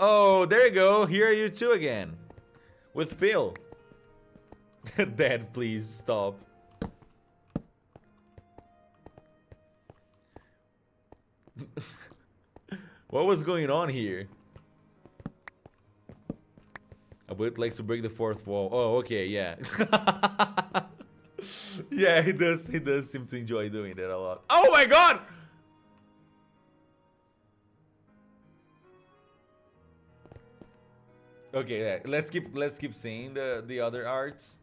Oh, there you go. Here are you two again. With Phil. Dad, please stop. what was going on here? A Abuit likes to break the fourth wall. Oh, okay, yeah. yeah, he does. He does seem to enjoy doing that a lot. Oh my god! Okay, let's keep let's keep seeing the the other arts.